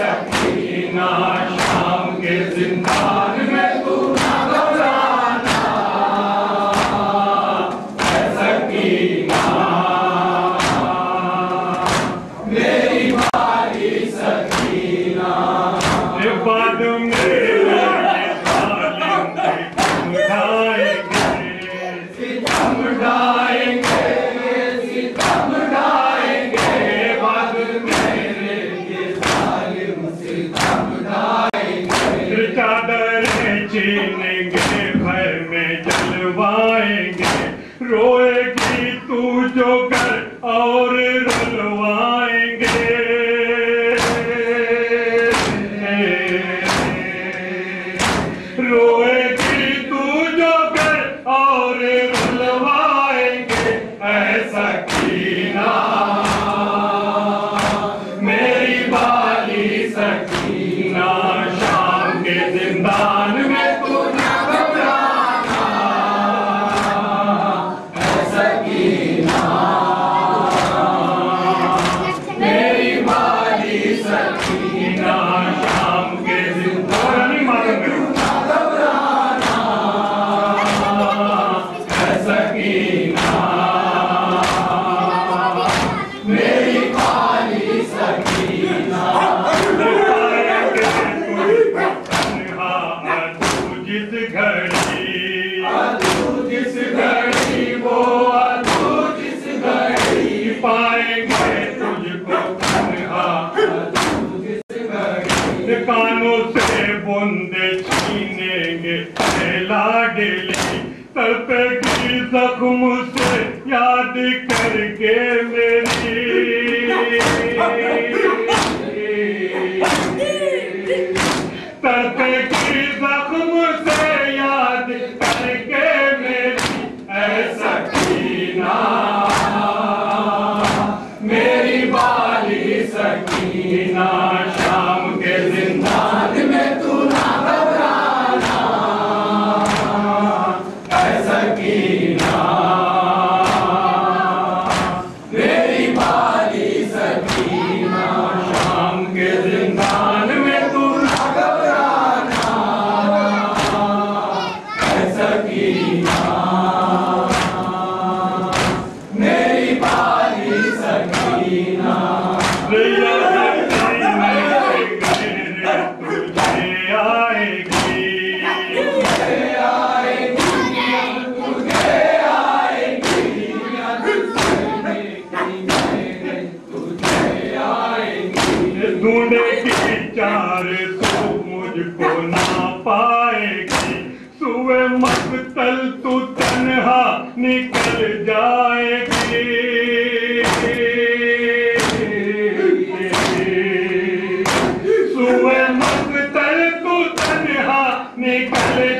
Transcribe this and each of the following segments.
Sakina. your God. ڈھونڈے گی چار تو مجھ کو نہ پائے گی سوے مقتل تو تنہا نکل جائے گی سوے مقتل تو تنہا نکل جائے گی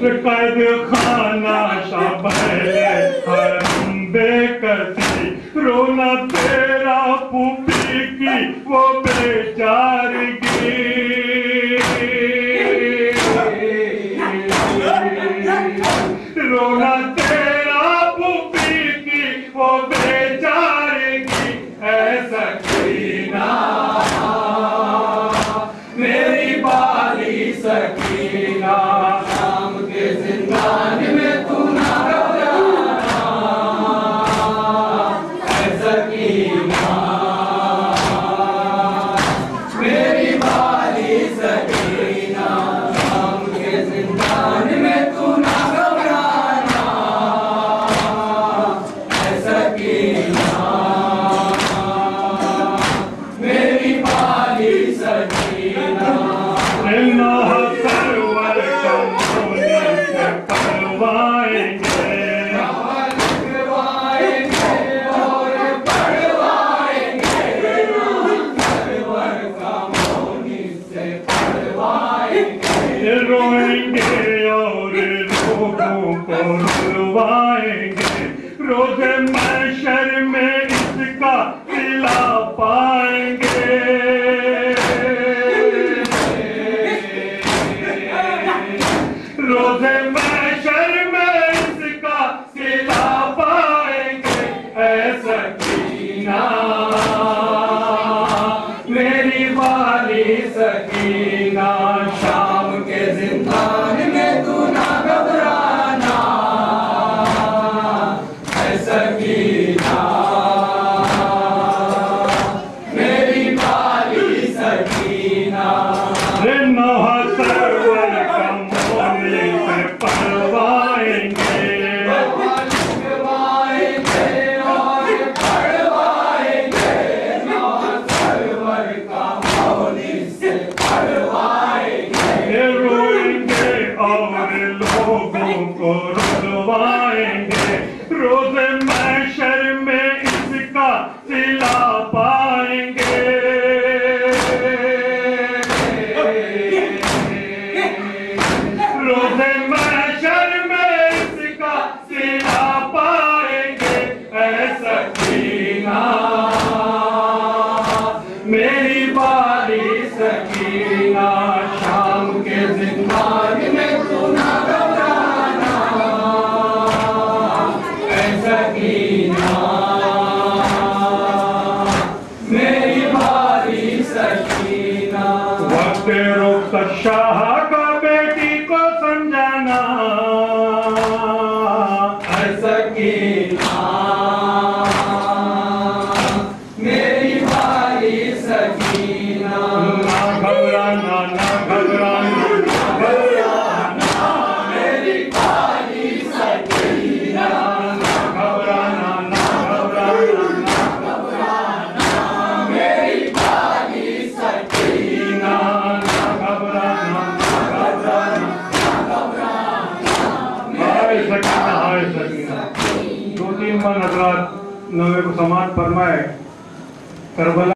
قد خانہ حرم بے رونا تیرا پوپی کی، وہ بیچارگی رونا تیرا پوپی کی، وہ بیچارگی روز محشر میں اس کا دلا پائیں گے۔ روز محشر میں اس کا دلا پائیں گے، اے سکینہ۔ میری والی سکینہ۔ روز محشر میں اس کا سلا پائیں گے۔ روز محشر میں اس کا سلا پائیں گے، اے سکینہ۔ میری باری سکینہ، شام کے زندان میں سنا فرمائے کربلا